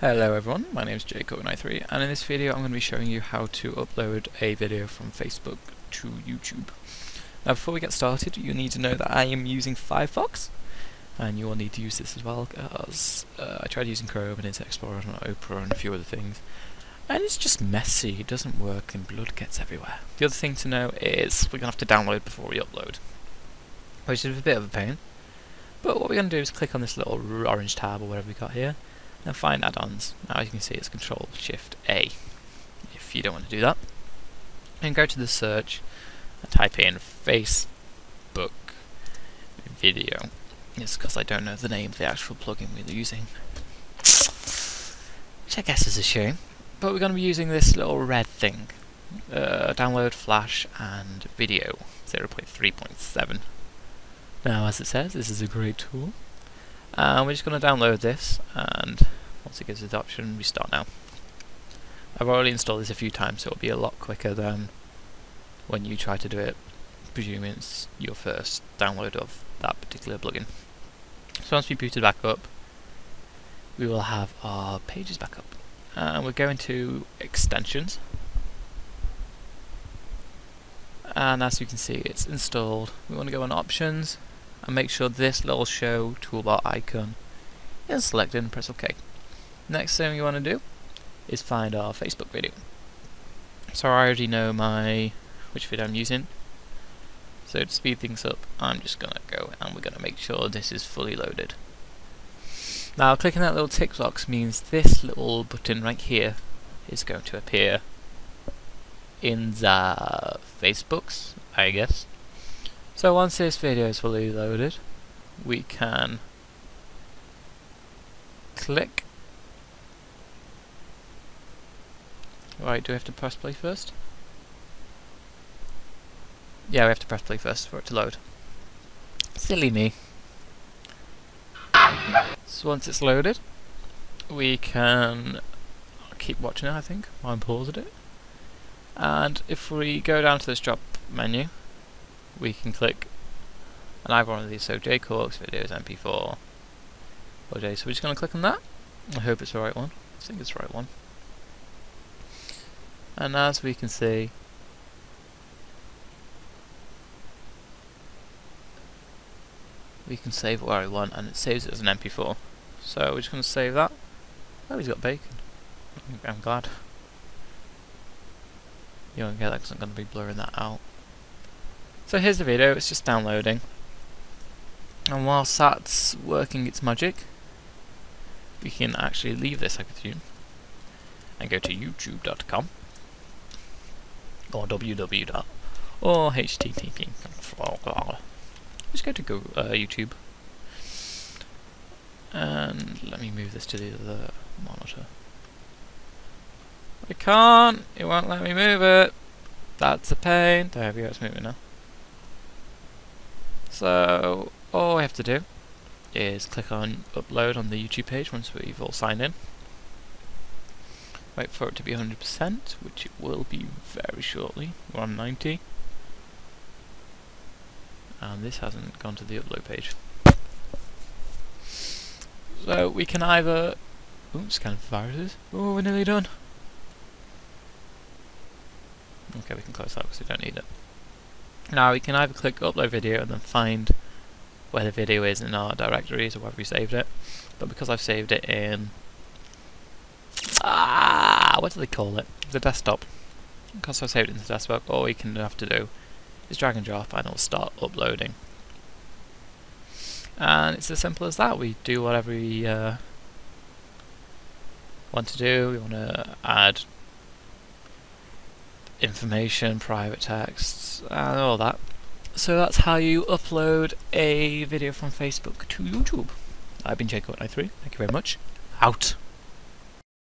Hello everyone, my name is JayCork93 and in this video I'm going to be showing you how to upload a video from Facebook to YouTube. Now before we get started you need to know that I am using Firefox and you will need to use this as well because uh, I tried using Chrome and Internet Explorer and Opera and a few other things and it's just messy, it doesn't work and blood gets everywhere. The other thing to know is we're going to have to download before we upload which is a bit of a pain but what we're going to do is click on this little orange tab or whatever we got here find add-ons. Now as you can see it's Control Shift A if you don't want to do that. And go to the search and type in Facebook video. It's because I don't know the name of the actual plugin we're using. Which I guess is a shame. But we're going to be using this little red thing. Uh, download Flash and Video 0.3.7. Now as it says, this is a great tool. And we're just going to download this and once it gives us the option, we start now. I've already installed this a few times, so it'll be a lot quicker than when you try to do it, presuming it's your first download of that particular plugin. So once we boot it back up, we will have our pages back up. And we're going to extensions. And as you can see, it's installed. We want to go on options and make sure this little show toolbar icon is selected and press OK. Next thing we want to do is find our Facebook video. So I already know my which video I'm using. So to speed things up, I'm just gonna go and we're gonna make sure this is fully loaded. Now clicking that little tick box means this little button right here is going to appear in the Facebooks, I guess. So once this video is fully loaded, we can click Right, do we have to press play first? Yeah, we have to press play first for it to load. Silly me. So once it's loaded, we can keep watching it, I think, I'm pausing it. And if we go down to this drop menu, we can click on either one of these, so JCorks, videos, MP4, or J. So we're just going to click on that. I hope it's the right one. I think it's the right one and as we can see we can save where I want and it saves it as an MP4 so we're just going to save that. Oh he's got bacon. I'm glad. You won't get that because I'm going to be blurring that out. So here's the video, it's just downloading. And whilst that's working its magic we can actually leave this I presume and go to youtube.com or www or http. Just go to go, uh, YouTube and let me move this to the other monitor. I can't. It won't let me move it. That's a pain. There we go. It's moving now. So all we have to do is click on upload on the YouTube page once we've all signed in wait for it to be 100%, which it will be very shortly. We're on 90. And this hasn't gone to the upload page. So we can either... Ooh, scan viruses. Oh, we're nearly done. Okay, we can close that because we don't need it. Now we can either click upload video and then find where the video is in our directories or wherever we saved it. But because I've saved it in what do they call it? The desktop. Because I saved it in the desktop, all we can have to do is drag and drop and it'll start uploading. And it's as simple as that. We do whatever we uh, want to do. We want to add information, private texts, and all that. So that's how you upload a video from Facebook to YouTube. I've been JayCork93. Thank you very much. Out.